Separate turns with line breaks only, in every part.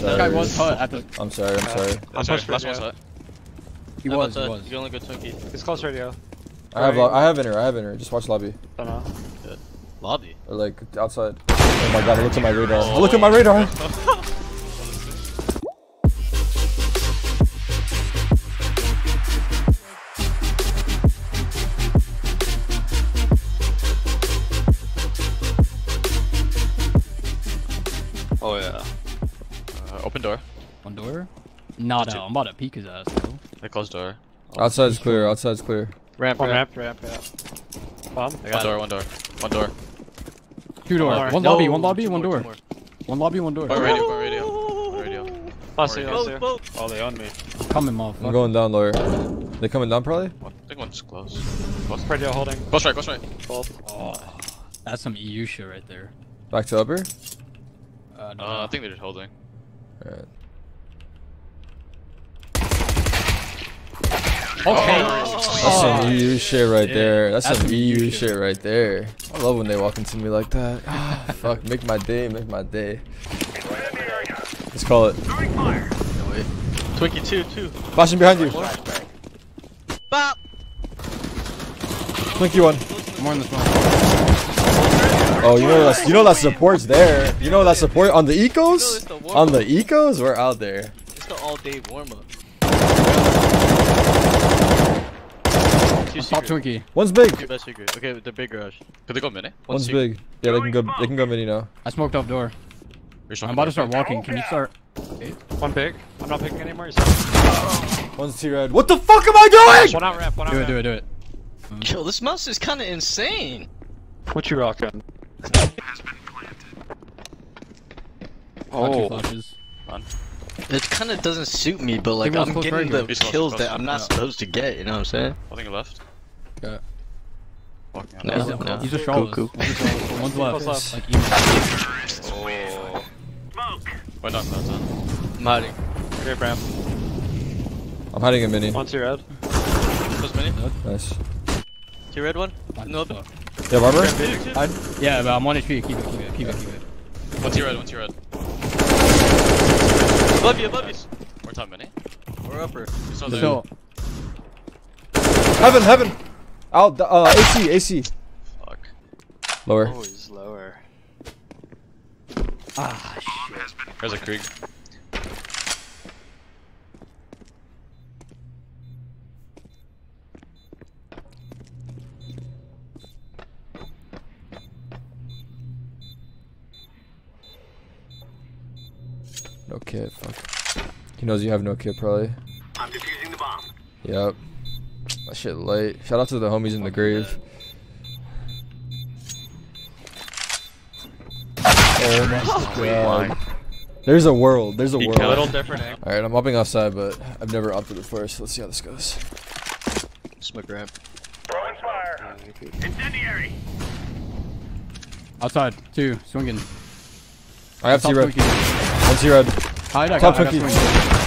This
sorry.
guy was hut at the.
I'm sorry. I'm sorry.
I'm
Sorry, last one's hut.
He
Yeah,
was.
but,
He
uh,
was.
You can only go Twinkie.
He's close radio.
I have lo- I have inner. I have inner. Just watch lobby
Don't know.
Lobby.
or like outside. Oh my god! I looked at my radar. I looked at my radar.
Oh yeah. Uh, open door.
One door. Not out. I'm about to peek his ass, bro.
They closed door.
Outside's clear. Outside's clear.
Ramp,
One
ramp.
ramp, ramp. Bomb.
One
I got
door, one door. One door.
Two doors.
Alright.
One
No,
lobby. One lobby.
two
One
more,
door.
two more.
One lobby. One door.
One radio, one radio. One radio.
Last two, last two. Oh, they own me.
Coming,
I'm going down lower. They coming down probably.
I think one's close. Close.
Radio holding.
Close right, close right.
Both.
Oh, that's some EU shit right there.
Back to upper.
Uh, no,
Uh, I think they're just holding.
Alright.
Okay. Oh.
That's some EU shit right
Yeah,
there. That's,
that's
some
some
EU
EU
shit.
shit.
right there. I love when they walk into me like that. Ah, fuck, make my day, make my day. Let's call it.
No, wait. Twinkie, two, two.
Flashing behind you.
Bop!
Twinkie one.
More in the smoke.
Oh, you know that's you know that support's there. You know that support on the
No,
ecos. On the ecos, we're out there.
It's the all day warm up.
Top. Twinkie.
One's big.
Two best secret. Okay, the big garage. Could they go mini?
One's
secret.
big. Yeah, they can go. They can go mini now.
I smoked off door. I'm about to start walking. Can you start?
One big. I'm not picking anymore. He's
One's T red. What the fuck am I doing?
out ramp, one out
Do it.
ramp.
Do it. Do it.
Yo, this mouse is kind of insane.
What you rocking?
Got two
Oh.
flashes.
It kind of doesn't suit me, but like
I'll
I'm getting the
He's
kills that I'm not
Yeah.
supposed to get. You know what I'm saying?
I think he left.
Yeah.
Walking out.
No,
He's,
no.
he's a
Cool,
Charlotte.
cool.
One's left.
Close left.
Like emo.
Oh. Went down, down, down.
I'm hiding.
Great Bram.
I'm hiding a mini.
One two red.
Close mini.
Nice.
Two red one. No.
Fuck.
You have armor?
Hide. Yeah, but I'm on HP. Keep it. Keep it. Keep it. Keep it.
One T red, one T red.
Above you, above you.
More top mini.
We're upper.
You saw there.
Still.
Heaven, heaven. Out. Uh, AC, AC.
Fuck.
Lower.
Always lower.
Ah, shit.
There's a Krieg.
Knows you have no kit, probably.
I'm defusing the bomb.
Yep. That shit late. Shout out to the homies in the grave. Oh my oh, god. There's a world. There's a
He
world.
killed
Little different.
Alright, I'm upping outside, but I've never opted it before, so let's see how this goes.
Smoke ramp.
Throwing fire. Uh, Incendiary.
Outside. Two. Swinging.
I have
Top
T red.
Twinkie.
One T red.
Hide. I
Top
got, I got
Twinkie.
swinging.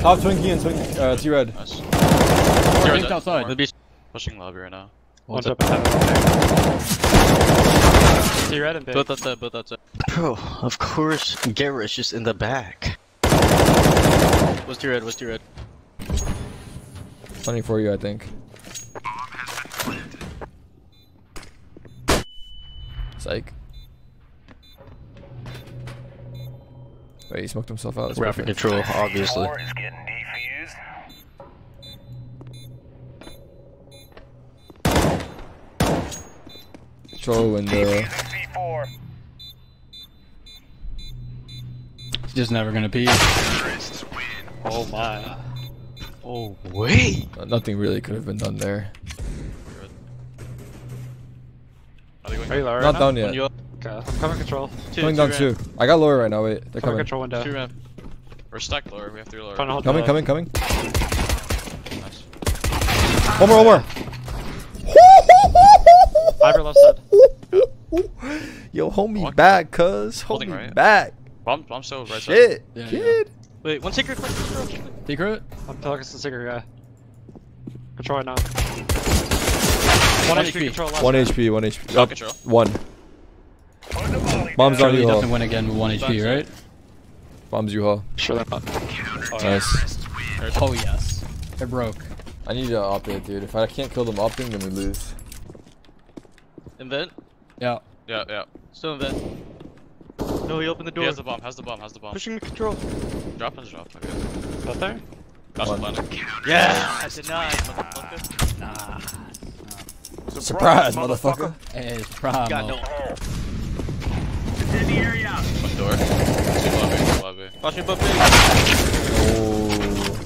Top Twinkie and Twinkie. Uh, T red.
Nice.
More
T-red
things
dead.
outside.
More. Pushing lobby right now.
One's up and T red and big.
Both outside, both outside. Bro, of course Garrett's just in the back. What's your red? What's your red?
Funny for you, I think. Psych. Wait, he smoked himself out. That's
Rapid
perfect.
control, obviously.
Four is getting defused.
Control window.
Defusing C4.
He's just never gonna pee.
Oh my.
Oh wait.
Uh, Nothing really could have been done there.
Are they going
you
Not
now?
down
When
yet.
You up,
Okay, I'm coming control.
two,
Coming
two
down
ramp.
two. I got lower right now. Wait, they're
Coming
coming.
control window.
Two ramp.
We're stacked lower. We have three lower.
Trying to hold
Coming, coming, coming.
Nice.
One more, one more.
Ivor left side.
Yo, hold me
Walking.
back, cuz. Hold
Holding
me
right.
back.
Bomb, bomb still right side.
Shit,
Yeah, yeah.
kid.
Wait, one secret, one secret.
Secret.
I'm focused on Sigurd guy. Control right now.
One
One
HP.
HP control left.
One
side.
HP, one HP.
Shot
Up,
control.
one.
Put the volley
Bomb's
down.
on you,
doesn't win again with one HP, right?
Bombs you haul.
Sure they're not.
Nice.
Oh yes. It broke.
I need to op it, dude. If I can't kill them opting, then we lose.
Invent.
Yeah.
Yeah, yeah.
Still invent. No, he opened the
He
door.
has the bomb, has the bomb, has the bomb.
Pushing the control.
Drop and drop. Okay.
Got there?
That's
One.
planning.
Yeah, I denied, motherfucker.
Nah.
Surprise, motherfucker.
Hey, it's prime.
Got no.
Incendiary out.
One door. Two lobby, two lobby.
Watch me, butt big.
Oh.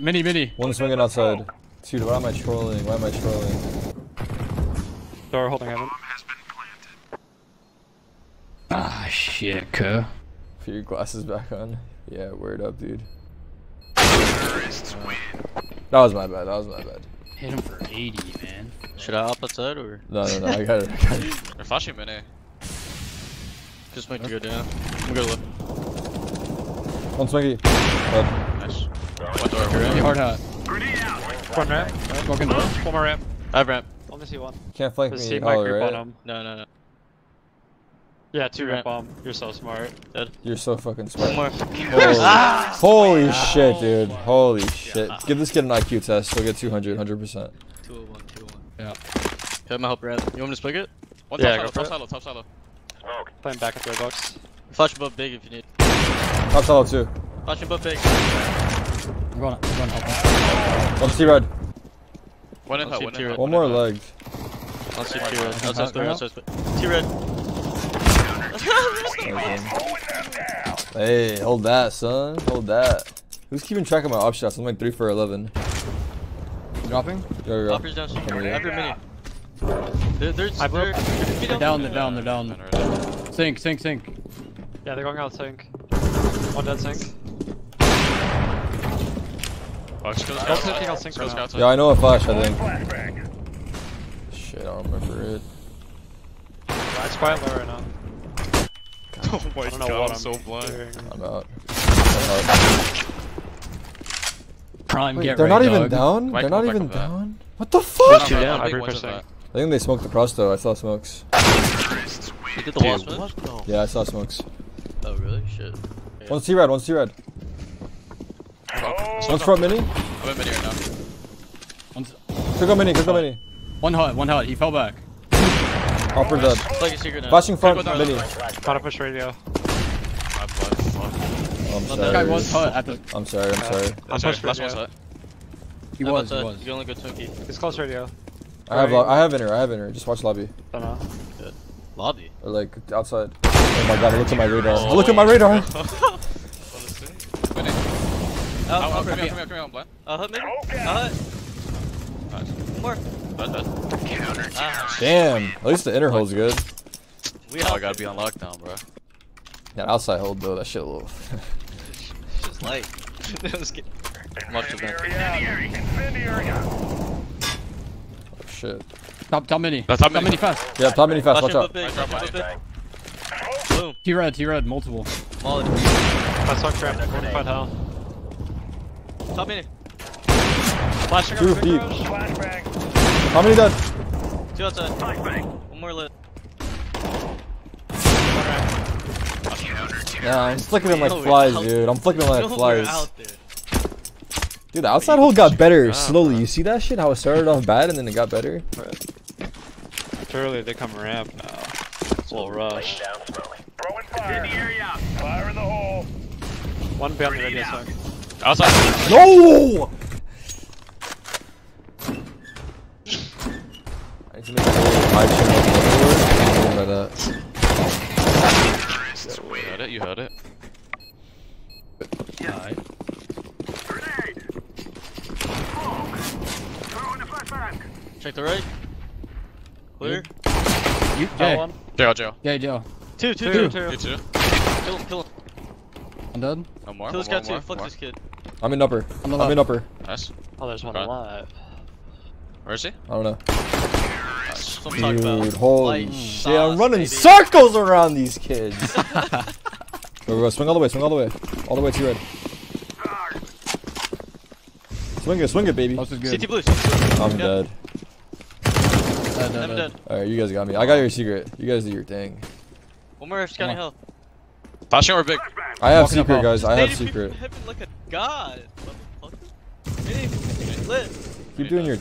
Mini, mini.
One swinging outside. Dude, why am I trolling? Why am I trolling?
Door holding heaven.
Ah, shit, cuh.
Put your glasses back on. Yeah, word up, dude. That was my bad. That was my bad.
Hit him for 80, man.
Should I op outside or
No, no, no. I got it. I got it.
They're flashing mini.
Just make to go down? I'm gonna look.
One swingy. Dead.
Nice. One door.
Hey,
One
hard hat.
Grenade out.
One ramp.
Smoking door.
One more ramp.
I have ramp.
Only see one.
Can't flank
Let's
me.
see my
Oh,
group
right.
on him.
No, no, no.
Yeah, two
Ramp.
ramp bomb. You're so smart.
Dead.
You're so fucking
One
smart.
more.
Holy, holy shit, dude. Holy shit. Give this kid an IQ test. He'll get 200, 100%.
201, 201.
Yeah.
Okay, I'm help ramp. You want me to spike it?
One
Yeah,
top
go
silo,
for
top
it.
silo, top silo.
Smoke.
Playing back at the box.
Flash above big if you need.
Top silo too.
Flash above big.
I'm going, I'm going to help him.
One C red.
One in
Let's
hut,
see
one
if
in
you're-
hut.
One more
in hut.
leg.
Let's see T red.
Okay,
Outside split,
go.
outside split. T red.
Hey, hold that, son. Hold that. Who's keeping track of my op shots? I'm like 3 for 11.
Dropping?
There we go.
Uppers down.
Come here.
Every mini. There, there's.
I blew
there,
up.
there-
They're down, they're down, they're down.
Mine already.
Sink, sink, sink.
Yeah, they're going out sink. One dead sink.
Oh, just go
Don't
scouts.
think I'll sync
Just go
right
Yeah, I know a flash, I think. Shit, I don't remember it.
It's quiet low right now.
Oh my
I don't know
god, I'm
I'm
so blind.
doing.
I'm out.
Prime,
Wait,
get
they're
ready,
not even down?
Might
they're not even
with that.
down? What the fuck?
two
How
down.
Big
Every
was
percent.
that?
I think they smoked the prosto. I saw smokes.
You did the
Dude,
wasp
what?
man?
Yeah, I saw smokes.
Oh, really? Shit. Yeah.
One's C red, one's C red.
Oh,
One's front mini.
I'm in mini right now.
One's-
Click on mini, click on mini.
One hut, one hut. He fell back.
Upper dead.
It's like a secret now.
Flashing front,
Go down.
mini.
Gotta push radio.
I'm blind. Fuck.
I'm
This
This guy
sorry.
was hut at the.
I'm sorry, I'm sorry.
That's
push
right. Last one's hut.
He
How
was,
about
he
that?
was.
You only go Twinkie.
It's close radio.
I have, lo- I have inner, I have inner. Just watch lobby.
Don't know.
Lobby.
Or like outside. Oh my god, look at my radar. Look at my radar.
Honestly. Mini.
Oh,
Oh, oh,
upper.
come here, come here, come here, I'm blind.
Uh, hut maybe?
Okay.
Uh, hut.
Nice.
One more.
Dead, dead.
Ah,
Damn. At least the inner hole's good.
we
Oh,
out
I gotta be
there.
on lockdown, bro.
Yeah, outside hold though, that shit a little.
It's just light. I'm just kidding. Much of that.
Incendiary out. Incendiary out.
oh, shit.
Top, top mini.
That's top
top
mini.
mini fast.
Yeah, top mini fast, watch
Flashing
out.
big.
I dropped
Flashing
mine.
above big. Boom.
T red, T red, multiple.
Molly.
I saw trap. 45 hell.
Top mini.
Flashing
Two deep.
Flashbang.
How many dead?
Two outside.
Flashbang.
One more lit.
Yeah, I'm flicking them like flies, dude. I'm flicking them like
No, we're
flies.
Out.
Dude, the outside hole got better
God,
slowly.
bro.
You see that shit? How it started off bad and then it got better?
Surely they come ramp now. It's a little rush.
Down slowly. Throwing fire. Incendiary out. Fire in the hole.
One behind the radio side.
Outside.
No! I need to make a little high chin up by that.
You heard it, you heard it.
Grenade. Throwing a flashbang.
Check the right. Clear.
You,
Fell
Jay.
one.
Jail, jail.
Jay, Joe.
Two, two,
Two,
two.
two.
You too.
Kill him, kill him.
I'm dead.
No more.
Kill this
one
guy
more,
too. Fuck this kid.
I'm in upper.
On the
I'm in upper.
Nice.
Oh, there's one
Okay.
alive.
Where is he?
I don't know.
Nice.
That's what I'm talking about.
Dude, holy
Light
shit. I'm running
baby.
circles around these kids. go, go, go. Swing all the way, swing all the way. All the way to red. Swing it, swing it, baby.
Most is good.
CT blue. CT blue.
I'm
Yeah.
dead.
Dead, dead,
I'm
dead.
dead.
Alright, you guys got me. I got your secret. You guys do your thing.
One more scanning
Come
hell.
Flashing over big.
I have
Walking
secret, guys. I have secret.
from heaven like a god. Motherfucker. Native, lit.
Keep doing your.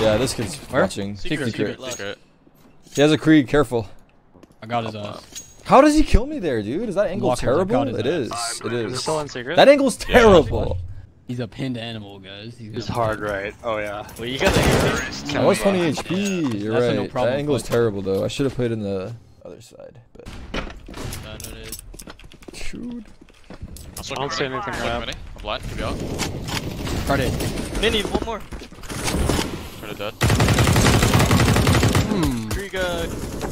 Yeah, this kid's
Where?
watching.
Secret, secret.
left.
Secret.
He has a Krieg. Careful.
I got his ass.
How does he kill me there, dude? Is that angle
Walking
terrible?
God is
It
that.
is. It
Is it
is.
still in secret?
That angle's terrible.
He's a pinned animal, guys. He's
It's
gonna-
hard, right? Oh yeah.
Well, you got the. hear
I was 20 HP. You're
That's a no
right.
problem,
that angle's
but-
terrible, though. I should have played in the other side. But
it.
shoot.
I'm
I don't see anything
I'm
grab.
I'm blind. Keep you out.
Credit.
Mini, one more.
Try to dead.
Hmm.
Krieg, uh,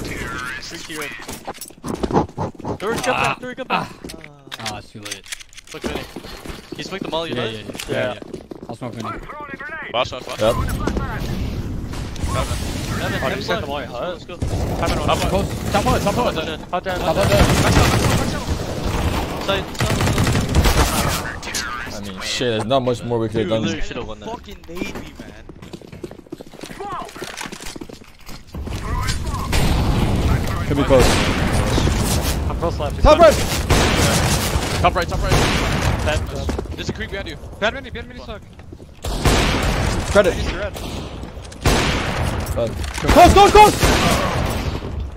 Krieg hero. Dory, come back. Dory, come back.
Ah, it's too late.
Look, Mini. He smoked the mall, you
Yeah, yeah, yeah. yeah, yeah. I'll smoke mini.
Throwing a.
Flash, flash, flash.
Yep.
Seven.
Evan,
Oh, you said the
blood.
mall,
Uh, Let's go.
Heaven one.
Top one.
Close. Top one, top one.
Hot dead.
Hot down. Hot down.
Side, side.
I mean, shit. There's not much more we could have
Dude,
done.
literally should have won that.
Fucking Navy, man.
Could be close.
I'm close left.
Top right.
Top right, top right.
Dead.
There's a creep behind you.
Bad mini, bad mini suck.
Credit.
Mini's red.
Done. Close, close, close.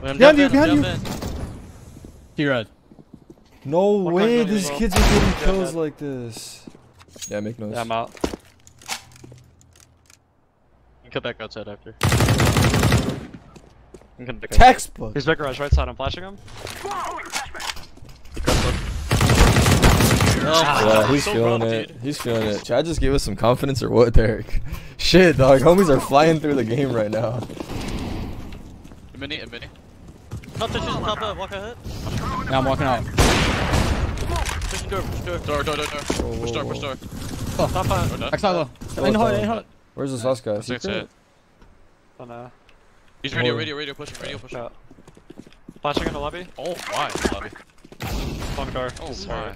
I'm
you,
jumping,
behind you.
jumping.
T-Red.
No
One
way.
more
These kids are getting kills
dead.
like this. Yeah, make noise.
Yeah, I'm out.
You can come back outside after. You can come back
Textbook.
He's big rush right side. I'm flashing him.
Yeah, he's
So
feeling
rough,
it.
dude.
He's feeling it. Chad just gave us some confidence or what, Derek? Shit, dog. Homies are flying through the game right now.
A mini, a mini.
Top touches on top left, walk ahead.
Yeah, I'm walking out.
Pushing door, push door.
Door, door, door, door.
Whoa,
Push door,
whoa,
push door.
Oh,
Top five.
Door dead.
Backside low.
Slow
In
it
hard,
down.
in hard.
Where's the sauce guy?
That's it,
Secret?
it.
Oh no.
He's radio, radio, radio pushing, radio pushing.
Shot. Flashing in the lobby.
Oh my, lobby.
Long door.
Oh
Sorry.
my.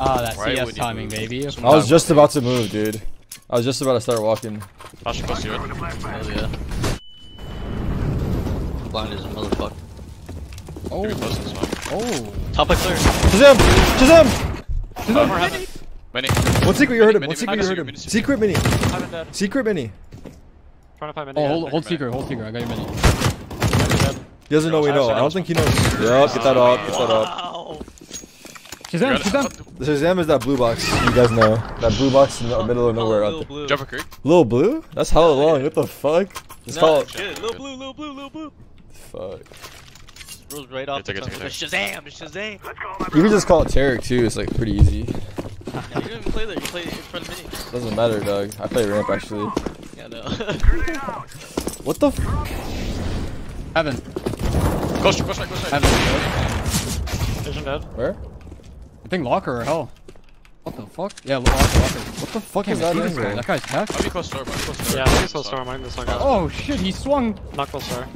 Ah, that
Why
CS
would
timing,
move?
baby.
I was just about to move, dude. I was just about to start walking.
Flash close to you.
Hell yeah. Blind as a motherfucker.
Oh,
Pretty close as well.
oh.
Top of clear.
Shazam! Shazam!
Uh, Mini.
What secret you heard him?
Mini,
What
mini,
secret you
mini,
heard him?
mini, mini.
Secret mini.
Heaven.
Secret mini.
Trying to find mini.
Oh, hold, hold secret, hold secret. I got your mini.
He doesn't know we know. I don't think he knows. Yup, get that up, get that up.
Wow.
Shazam,
Got.
Shazam.
The Shazam is that blue box. You guys know. That blue box in the middle of nowhere out
Little
there.
blue.
Jumper creep.
Little blue? That's hella long. What the fuck? Just call
No,
it.
shit. Little blue, little blue, little blue.
Fuck.
Rolls right off
take
the
it,
tongue.
take it,
Shazam, Shazam.
You can just call it Tarik too. It's like pretty easy.
Yeah, you don't even play there, you play in front of mini.
Doesn't matter, dog. I play ramp actually.
Yeah, no.
What the? F
Heaven.
Close, close right, close right.
Heaven.
Vision dead.
Where?
I think locker or hell. What the fuck? Yeah, locker, locker.
What the fuck
Can't
is that
even see this guy.
angle?
That guy's back.
Oh, I'll be close door, bro. Close door.
Yeah, I think it's still storm. I think this one got
Oh shit, he swung.
Knuckle star.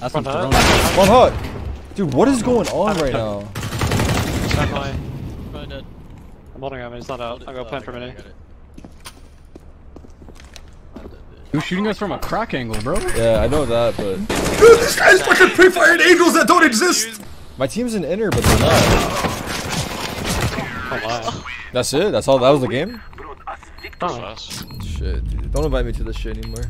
That's some
Front
One hot. Dude, what is going on right now?
Definitely.
Going dead.
I'm holding him. He's not out. I'll go plant for mini.
He was shooting us from a crack angle, bro.
Yeah, I know that, but
Dude, this guy's fucking pre-fired angles that don't exist!
My team's an inner, but they're not. That's it? That's all? That was the game? Shit, dude. Don't invite me to this shit anymore.